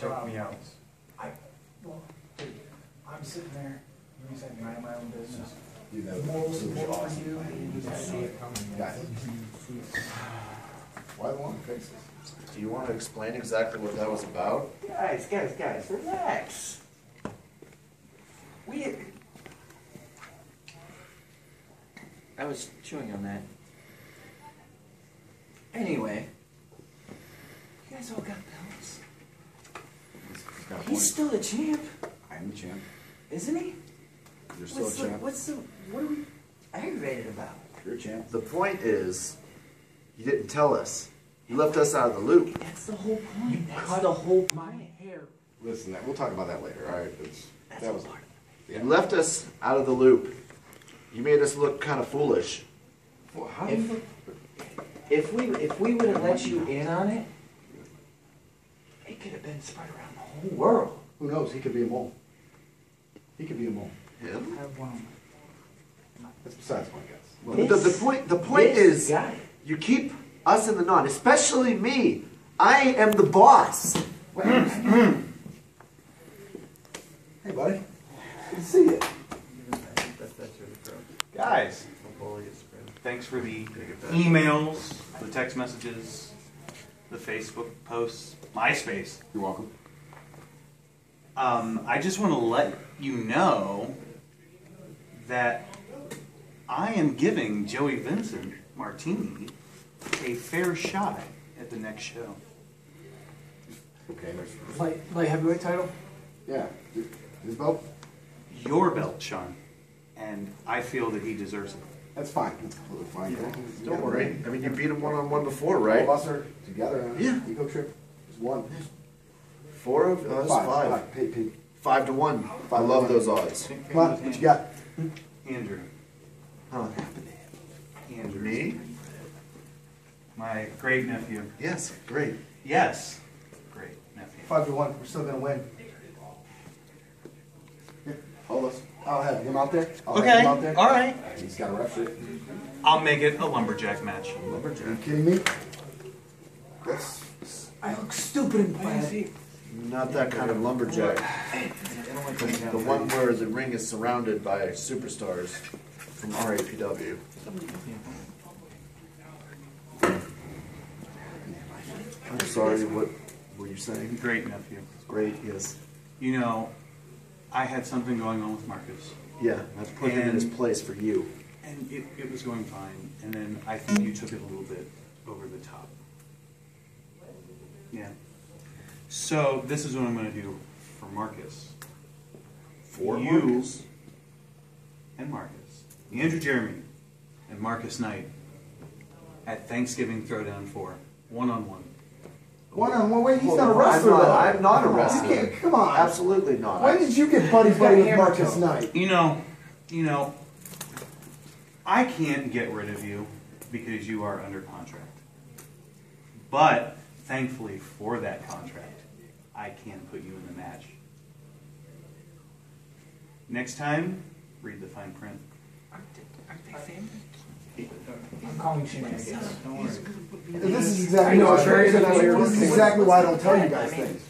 choke me out. I, well, I'm sitting there, you said mind my own business. You know, Moral support for awesome. you, you just see it coming. Guys. Why the long faces? Do you want to explain exactly what that was about? Guys, guys, guys, relax. We. I was chewing on that. Anyway, you guys all got belts. He's got a He's point. still the champ, I'm the champ. isn't he? You're still a What's the, champ. what's the, what are we aggravated about? You're a champ. The point is, you didn't tell us. You left us out of the loop. That's the whole point. That's the whole point. My hair. Listen, we'll talk about that later. All right, it's, That's that was. part. You left us out of the loop. You made us look kind of foolish. Well, how do you If- we if we would have let you in on it, it could have been spread around the whole world. Who knows? He could be a mole. He could be a mole. Him? I have one. That's besides the point, guys. Well, the, the point. The point is, guy. you keep us in the non, especially me. I am the boss. Hey, buddy. Good to see you. Guys, thanks for the emails, the text messages, the Facebook posts, MySpace. You're welcome. Um, I just want to let you know that I am giving Joey Vincent Martini a fair shot at the next show. Okay, there's. Light, light heavyweight title? Yeah. His belt? Your belt, Sean, and I feel that he deserves it. That's fine. That's completely fine. Don't worry. I mean, you beat him one on one before, All right? of us are together Yeah. an ego trip. Just one. Four of us, Five. five. Five. Hey, Pete. Five to one. I Five to love one. those odds. Come on, what you got? Andrew, Huh? Andrew, Me? my great nephew. Yes. Great. Yes, great nephew. Five to one. We're still gonna win. Hold us. I'll have him out there. I'll have Okay, him out there. all right. He's got a ref sheet. I'll make it a lumberjack match. Are you kidding me? That's. I look stupid in plaid. Not that kind of lumberjack. The one where the ring is surrounded by superstars from RAPW. I'm sorry, what were you saying? Great nephew. Great, yes. You know, I had something going on with Marcus, Yeah, I put him in his place for you. and it, it was going fine, and then I think you took it a little bit over the top. Yeah. So this is what I'm going to do for Marcus For you Marcus. and Marcus, Andrew Jeremy, and Marcus Knight at Thanksgiving Throwdown Four, one on one. One on one. Wait, he's Hold not a wrestler I'm not, though. I'm not a wrestler. You can't, come on. Absolutely not. When did you get buddy buddy with Marcus toe. Knight? You know, you know, I can't get rid of you because you are under contract. But thankfully for that contract, I can put you in the match. Next time, read the fine print. Aren't they, aren't they famous? I'm calling shenanigans. Don't worry. This is exactly I know, why it's very this is exactly why I don't tell you guys things.